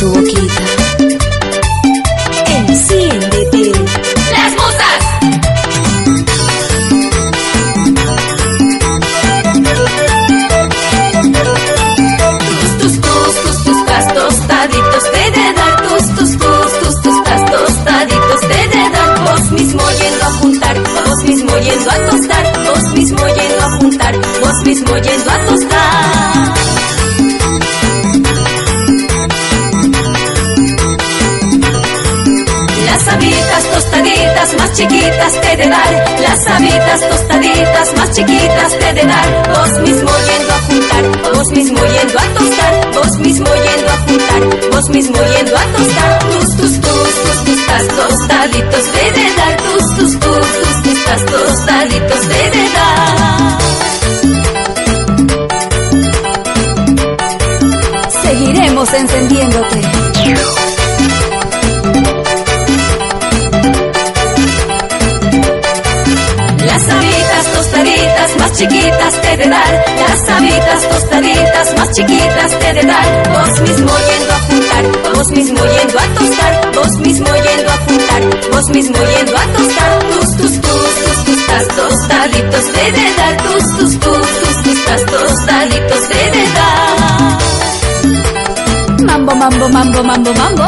tu boquita. Enciéndete. ¡Las musas! Tus, tus, tus, tus, tus, tas tostaditos de dar tus, tus, tus, tus, tus, tostaditos de dar vos mismo yendo a juntar, vos mismo yendo a tostar, vos mismo yendo a juntar, vos mismo yendo a tostar. Habitas tostaditas más chiquitas te de dar, las habitas tostaditas más chiquitas te de dar, vos mismo yendo a juntar, vos mismo yendo a tostar, vos mismo yendo a juntar, vos mismo yendo a tostar, tus tus tus tus tus tostaditos te de dar, tus tus tus tus tus tostaditos te de dar. Chiquitas te de dar, las habitas tostaditas más chiquitas te de dar, vos mismo yendo a juntar, vos mismo yendo a tostar, vos mismo yendo a juntar, vos mismo yendo a tostar, tus tus tus tus tus tas tostaditos te de dar, tus tus tus tus tus tas tostaditos te de dar. Mambo, mambo, mambo, mambo, mambo.